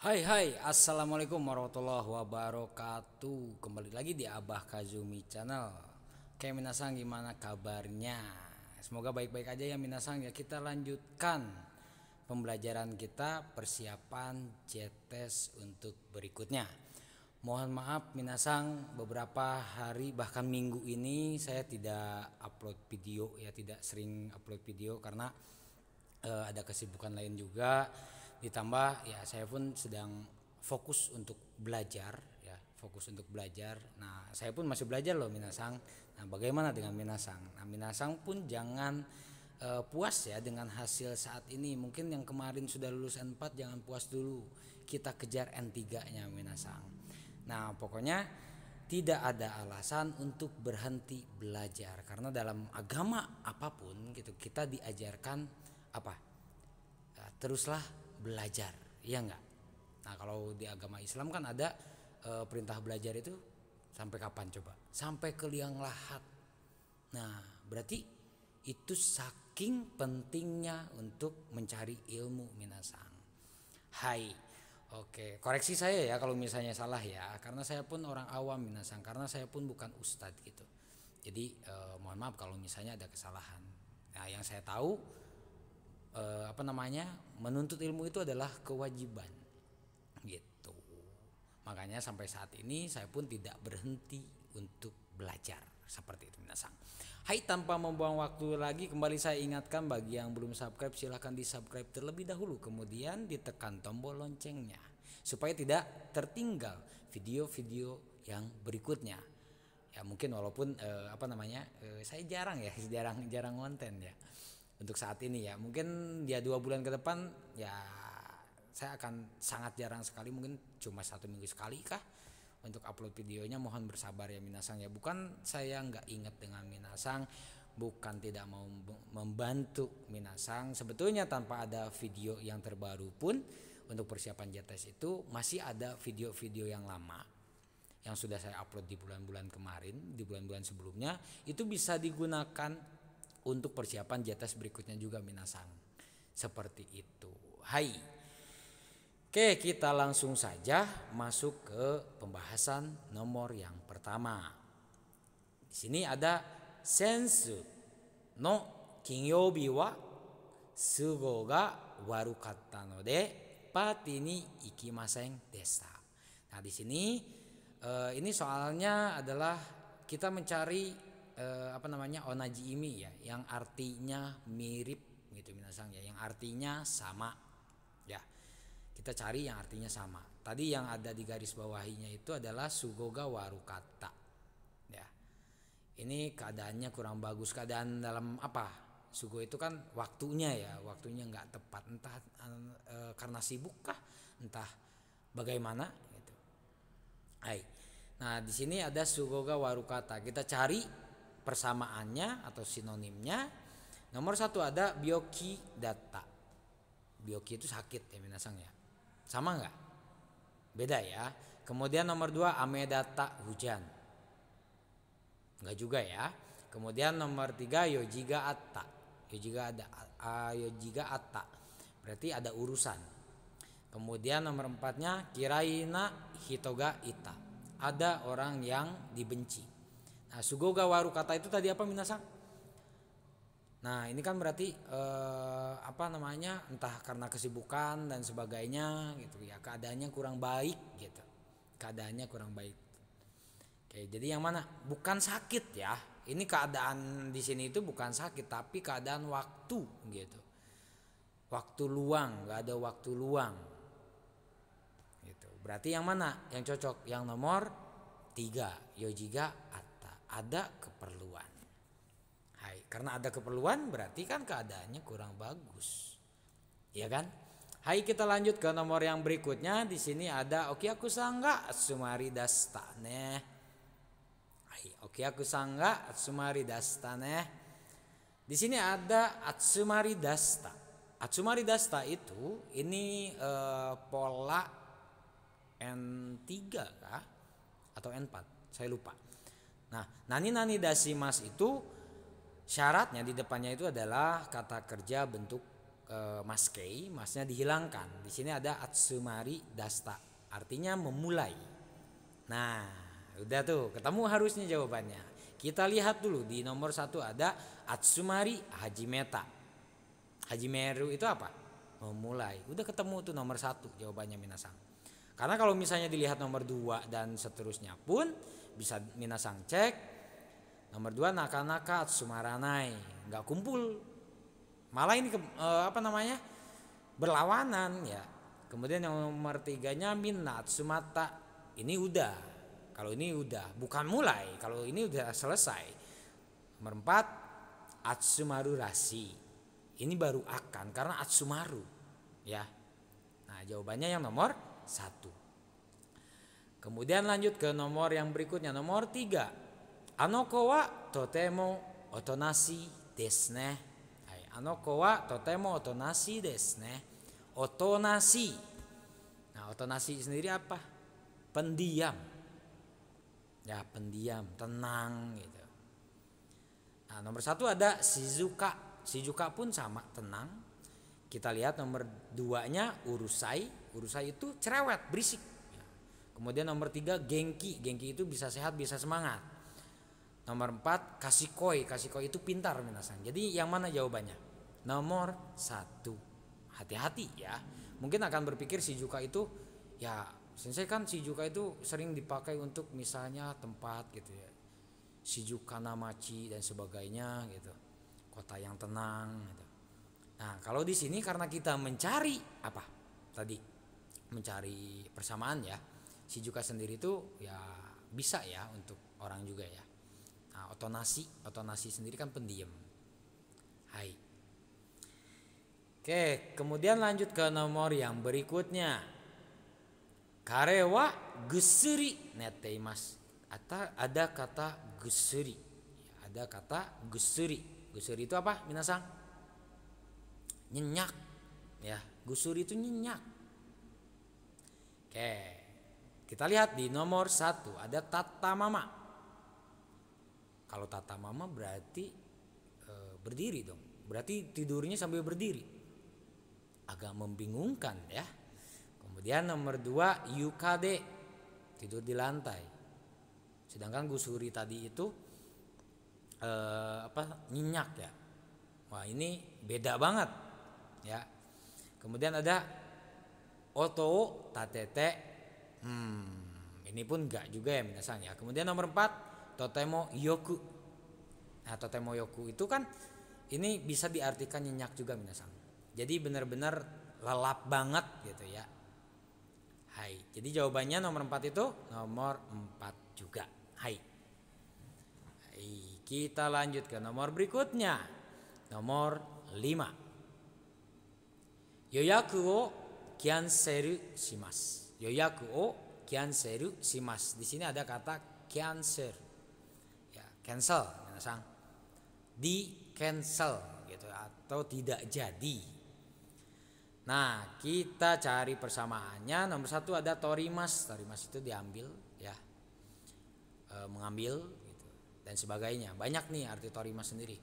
Hai hai. Assalamualaikum warahmatullahi wabarakatuh. Kembali lagi di Abah Kazumi Channel. Oke Minasang gimana kabarnya? Semoga baik-baik aja ya Minasang ya. Kita lanjutkan Pembelajaran kita Persiapan JTS untuk berikutnya. Mohon maaf Minasang Beberapa hari bahkan minggu ini Saya tidak upload video ya Tidak sering upload video Karena eh, ada kesibukan lain juga ditambah ya saya pun sedang fokus untuk belajar ya fokus untuk belajar. Nah saya pun masih belajar loh minasang. Nah bagaimana dengan minasang? Nah minasang pun jangan uh, puas ya dengan hasil saat ini. Mungkin yang kemarin sudah lulus N4 jangan puas dulu. Kita kejar N3 nya minasang. Nah pokoknya tidak ada alasan untuk berhenti belajar. Karena dalam agama apa pun gitu kita diajarkan apa? Ya, teruslah belajar ya enggak nah kalau di agama Islam kan ada e, perintah belajar itu sampai kapan coba? Sampai ke liang lahat. Nah berarti itu saking pentingnya untuk mencari ilmu minasang. Hai oke koreksi saya ya kalau misalnya salah ya karena saya pun orang awam minasang karena saya pun bukan ustadz gitu. Jadi e, mohon maaf kalau misalnya ada kesalahan. Nah yang saya tahu eh, apa namanya menuntut ilmu itu adalah kewajiban. Gitu. Makanya sampai saat ini saya pun tidak berhenti untuk belajar. Seperti itu minasang. Hai tanpa membuang waktu lagi kembali saya ingatkan bagi yang belum subscribe silahkan di subscribe terlebih dahulu. Kemudian ditekan tombol loncengnya supaya tidak tertinggal video-video yang berikutnya. Ya mungkin walaupun eh, apa namanya eh, saya jarang ya jarang jarang konten ya untuk saat ini ya. Mungkin dia dua bulan ke depan ya saya akan sangat jarang sekali mungkin cuma satu minggu sekali kah untuk upload videonya. Mohon bersabar ya Minasang ya. Bukan saya nggak ingat dengan Minasang bukan tidak mau membantu Minasang. Sebetulnya tanpa ada video yang terbaru pun untuk persiapan JTS itu masih ada video-video yang lama yang sudah saya upload di bulan-bulan kemarin di bulan-bulan sebelumnya. Itu bisa digunakan untuk persiapan JTS berikutnya juga Minasang. Seperti itu. Hai. Oke, kita langsung saja masuk ke pembahasan nomor yang pertama. Di sini ada sensu no kinyobi wa sugo ga warukatta no de pati ni ikimasen desa. Nah, di sini eh, ini soalnya adalah kita mencari eh, apa namanya onaji imi ya yang artinya mirip gitu minasang ya yang artinya sama. Ya kita cari yang artinya sama. Tadi yang ada di garis bawahinya itu adalah sugoga warukata. Ya ini keadaannya kurang bagus. Keadaan dalam apa? Sugo itu kan waktunya ya waktunya nggak tepat. Entah e, karena sibuk kah? Entah bagaimana gitu. Hai. nah di sini ada sugoga warukata. Kita cari persamaannya atau sinonimnya. Nomor satu ada bioki data. Bioki itu sakit ya minasang ya. Sama nggak? Beda ya. Kemudian nomor dua amedata hujan. Enggak juga ya. Kemudian nomor tiga yojiga atta. Yojiga ada yojiga atta. Berarti ada urusan. Kemudian nomor empatnya kiraina hitoga ita. Ada orang yang dibenci. Nah, sugoga waru kata itu tadi apa minasang? Nah, ini kan berarti eh, apa namanya? Entah karena kesibukan dan sebagainya gitu ya. Keadaannya kurang baik gitu. Keadaannya kurang baik. Oke, jadi yang mana? Bukan sakit ya. Ini keadaan di sini itu bukan sakit, tapi keadaan waktu gitu. Waktu luang, nggak ada waktu luang. Gitu. Berarti yang mana? Yang cocok? Yang nomor tiga, yojiga ada keperluan. Hai, karena ada keperluan berarti kan keadaannya kurang bagus. Ya kan? Hai kita lanjut ke nomor yang berikutnya. Di sini ada oke aku sangga sumari dastane. Hai, oke aku sangga sumari dastane. Di sini ada Atsumari Dasta. Atsumari Dasta itu ini eh, pola N3 kah? Atau N4? Saya lupa. Nah, nani-nani dasi mas itu syaratnya di depannya itu adalah kata kerja bentuk e, maskei, masnya dihilangkan. Di sini ada atsumari dasta, artinya memulai. Nah, udah tuh, ketemu harusnya jawabannya. Kita lihat dulu di nomor satu ada atsumari hajimeta. Hajimeru itu apa? Memulai. Udah ketemu tuh nomor satu jawabannya minasang. Karena kalau misalnya dilihat nomor dua dan seterusnya pun bisa minasang cek. Nomor dua naka-naka atsumaranai nggak kumpul. Malah ini ke, eh, apa namanya berlawanan ya. Kemudian yang nomor tiganya minat sumata. Ini udah. Kalau ini udah bukan mulai. Kalau ini udah selesai. Nomor empat atsumaru rasi. Ini baru akan karena atsumaru ya. Nah jawabannya yang nomor satu Kemudian lanjut ke nomor yang berikutnya nomor tiga. Anoko wa totemo otonasi desne. Anoko wa totemo otonasi desne. Otonasi. Nah, otonasi sendiri apa? Pendiam. Ya, pendiam, tenang gitu. Nah, nomor satu ada Shizuka. Shizuka pun sama, tenang. Kita lihat nomor duanya Urusai. Urusai itu cerewet, berisik kemudian nomor tiga gengki gengki itu bisa sehat bisa semangat Nomor empat kasih koi, kasih koi itu pintar minasan. Jadi yang mana jawabannya? Nomor satu. Hati-hati ya. Mungkin akan berpikir si Juka itu ya sensei kan si Juka itu sering dipakai untuk misalnya tempat gitu ya. si Juka Namachi dan sebagainya gitu. Kota yang tenang gitu. Nah, kalau di sini karena kita mencari apa? Tadi mencari persamaan ya. Si Juka sendiri itu ya bisa ya untuk orang juga ya. Otonasi otonasi sendiri kan pendiam. Hai. Oke kemudian lanjut ke nomor yang berikutnya. Karewa gusuri neteimas atau ada kata gusuri ada kata gusuri gusuri itu apa minasang? Nyenyak. Ya gusuri itu nyenyak. Oke kita lihat di nomor satu ada tata mama kalau tata mama berarti e, berdiri dong. Berarti tidurnya sambil berdiri. Agak membingungkan ya. Kemudian nomor dua yukade tidur di lantai. Sedangkan gusuri tadi itu e, apa nyenyak ya. Wah ini beda banget ya. Kemudian ada oto tatete. Hmm, ini pun enggak juga ya minasan ya. Kemudian nomor empat totemo yoku. Nah totemo yoku itu kan ini bisa diartikan nyenyak juga minasang. Jadi benar-benar lelap banget gitu ya. Hai jadi jawabannya nomor 4 itu nomor 4 juga. Hai. Hai kita lanjut ke nomor berikutnya. Nomor 5 yoyaku o cancel shimasu yoyaku o cancel shimasu di sini ada kata cancel cancel sang di cancel gitu atau tidak jadi nah kita cari persamaannya nomor satu ada torimas torimas itu diambil ya e, mengambil gitu dan sebagainya banyak nih arti torimas sendiri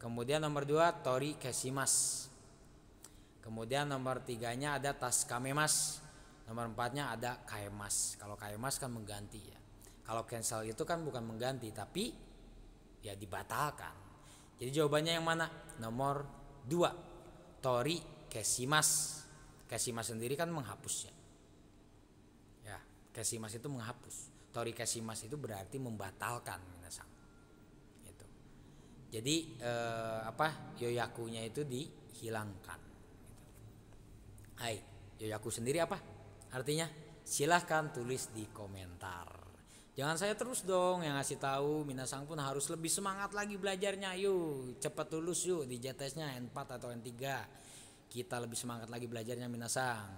kemudian nomor dua tori kesimas kemudian nomor tiganya ada tas kamemas nomor empatnya ada kaemas kalau kaemas kan mengganti ya kalau cancel itu kan bukan mengganti tapi ya dibatalkan. Jadi jawabannya yang mana? Nomor dua. Tori kesimas. Kesimas sendiri kan menghapusnya. Ya, kesimas itu menghapus. Tori kesimas itu berarti membatalkan minasang. Itu. Jadi eh, apa? Yoyakunya itu dihilangkan. Hai, yoyaku sendiri apa? Artinya silahkan tulis di komentar. Jangan saya terus dong yang ngasih tahu Minasang pun harus lebih semangat lagi belajarnya. Yuk cepat lulus yuk di JTS-nya N4 atau N3 kita lebih semangat lagi belajarnya Minasang.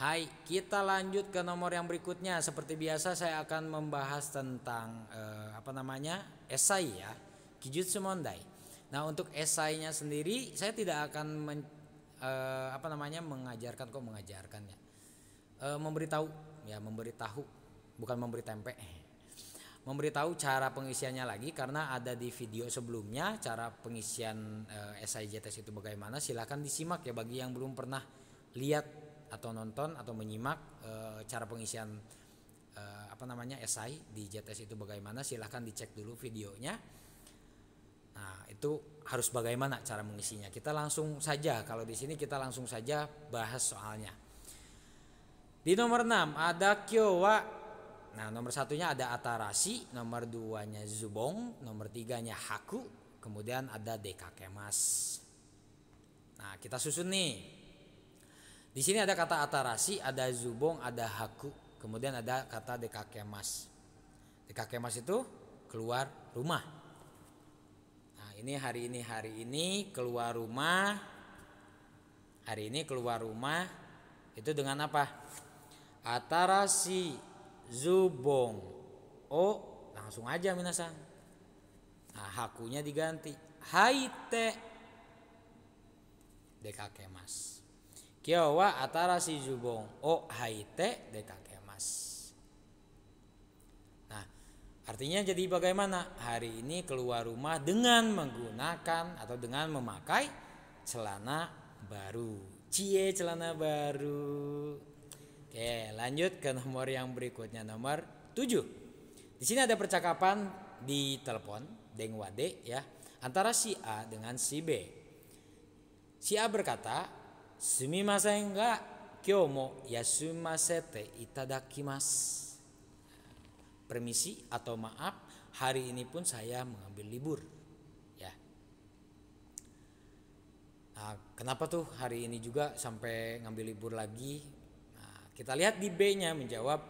Hai kita lanjut ke nomor yang berikutnya. Seperti biasa saya akan membahas tentang eh, apa namanya esai ya Kijutsu Mondai. Nah untuk esainya sendiri saya tidak akan men, eh, apa namanya mengajarkan kok mengajarkan eh, memberitahu. Ya memberitahu. Bukan memberi tempe. Memberitahu cara pengisiannya lagi karena ada di video sebelumnya cara pengisian uh, eh, SIJTS itu bagaimana silahkan disimak ya bagi yang belum pernah lihat atau nonton atau menyimak uh, cara pengisian uh, apa namanya SI di JTS itu bagaimana silahkan dicek dulu videonya. Nah itu harus bagaimana cara mengisinya? Kita langsung saja. Kalau di sini kita langsung saja bahas soalnya di nomor 6 ada kyowa Nah nomor satunya ada Atarasi, nomor duanya Zubong, nomor tiganya Haku, kemudian ada Dekakemas. Nah kita susun nih. Di sini ada kata Atarasi, ada Zubong, ada Haku, kemudian ada kata Dekakemas. Dekakemas itu keluar rumah. Nah ini hari ini hari ini keluar rumah. Hari ini keluar rumah itu dengan apa? Atarasi zubong. Oh langsung aja minasan nah hakunya diganti. Haite dekake mas. Kiawa atara si zubong. Oh haite dekake mas. Nah artinya jadi bagaimana? Hari ini keluar rumah dengan menggunakan atau dengan memakai celana baru. Cie celana baru Oke, lanjut ke nomor yang berikutnya nomor 7. Di sini ada percakapan di telepon Deng Wade ya antara si A dengan si B. Si A berkata, "Sumimasen ga kyomo yasumasete itadakimasu." Permisi atau maaf, hari ini pun saya mengambil libur. Ya. Nah, kenapa tuh hari ini juga sampai ngambil libur lagi? Kita lihat di B-nya menjawab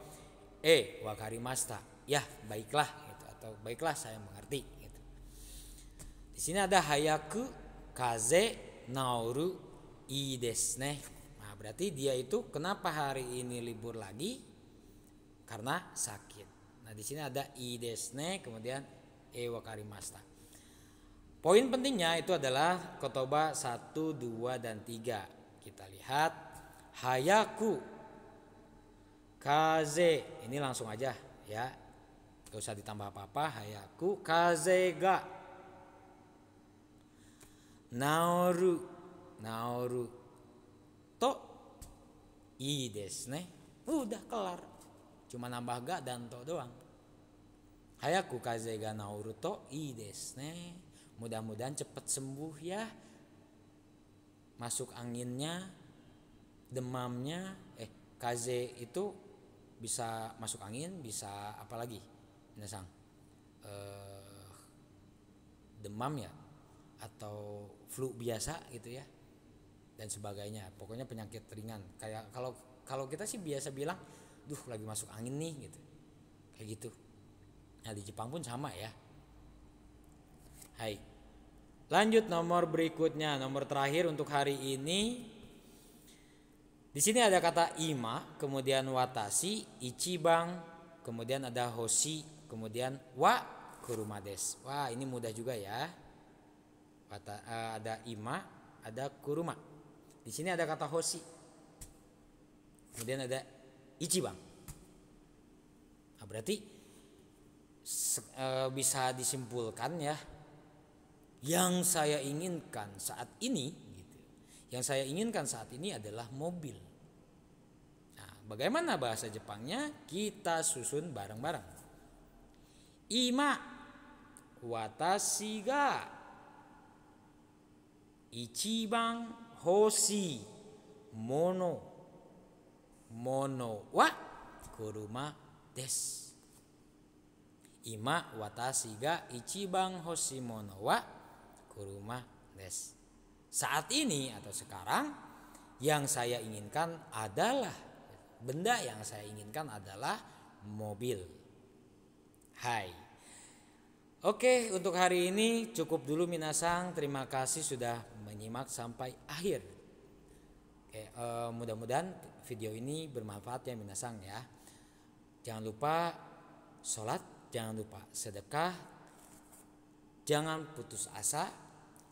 E wakari masta. Ya, baiklah gitu atau baiklah saya mengerti gitu. Di sini ada hayaku kaze nauru i desne. Nah, berarti dia itu kenapa hari ini libur lagi? Karena sakit. Nah, di sini ada i desne kemudian e wakari masta. Poin pentingnya itu adalah kotoba 1, 2 dan 3. Kita lihat hayaku Kaze ini langsung aja ya. Gak usah ditambah apa-apa. Hayaku kaze ga. Naoru. Naoru. To. I ne. Udah kelar. Cuma nambah ga dan to doang. Hayaku kaze ga naoru to i ne. Mudah-mudahan cepat sembuh ya. Masuk anginnya, demamnya, eh kaze itu bisa masuk angin bisa apa lagi minasang? Eh, demam ya? Atau flu biasa gitu ya? Dan sebagainya. Pokoknya penyakit ringan. Kayak kalau kalau kita sih biasa bilang duh lagi masuk angin nih gitu. Kayak gitu. Nah di Jepang pun sama ya. Hai. Lanjut nomor berikutnya. Nomor terakhir untuk hari ini di sini ada kata ima, kemudian watashi, ichibang, kemudian ada hoshi, kemudian wa kurumades. Wah, ini mudah juga ya. Wata, uh, ada ima, ada kuruma. Di sini ada kata hoshi. Kemudian ada ichibang. Nah, berarti uh, bisa disimpulkan ya yang saya inginkan saat ini yang saya inginkan saat ini adalah mobil. Bagaimana bahasa Jepangnya? Kita susun bareng-bareng. Ima watashi ga ichiban hoshi mono mono wa kuruma des. Ima watashi ga ichiban hoshi mono wa kuruma des. Saat ini atau sekarang yang saya inginkan adalah benda yang saya inginkan adalah mobil. Hai. Oke, untuk hari ini cukup dulu Minasang. Terima kasih sudah menyimak sampai akhir. Oke, uh, mudah-mudahan video ini bermanfaat ya Minasang ya. Jangan lupa sholat, jangan lupa sedekah, jangan putus asa,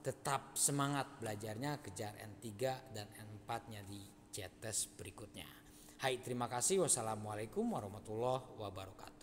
tetap semangat belajarnya kejar N3 dan N4-nya di JTS berikutnya. Hai, terima kasih. Wassalamualaikum warahmatullahi wabarakatuh.